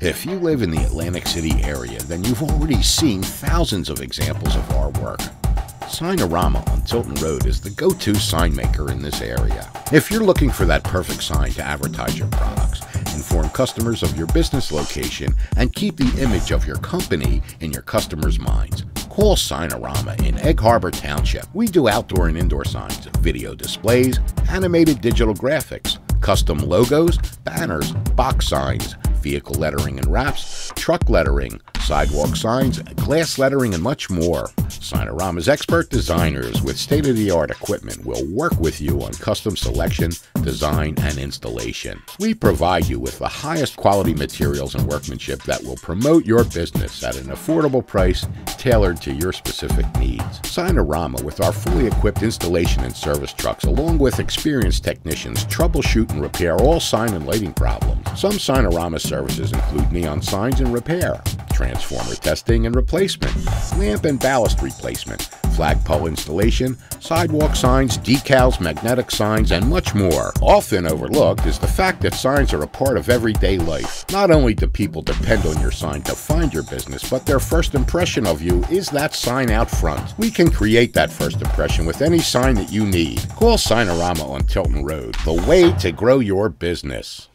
If you live in the Atlantic City area, then you've already seen thousands of examples of our work. Signarama on Tilton Road is the go-to sign maker in this area. If you're looking for that perfect sign to advertise your products, inform customers of your business location, and keep the image of your company in your customers' minds, call Signarama in Egg Harbor Township. We do outdoor and indoor signs, video displays, animated digital graphics, custom logos, banners, box signs, vehicle lettering and wraps, truck lettering, sidewalk signs, glass lettering, and much more. Signarama's expert designers with state of the art equipment will work with you on custom selection, design, and installation. We provide you with the highest quality materials and workmanship that will promote your business at an affordable price tailored to your specific needs. Signarama, with our fully equipped installation and service trucks, along with experienced technicians, troubleshoot and repair all sign and lighting problems. Some Signarama services include neon signs and repair, transformer testing and replacement, lamp and ballast replacement, flagpole installation, sidewalk signs, decals, magnetic signs, and much more. Often overlooked is the fact that signs are a part of everyday life. Not only do people depend on your sign to find your business, but their first impression of you is that sign out front. We can create that first impression with any sign that you need. Call Signarama on Tilton Road, the way to grow your business.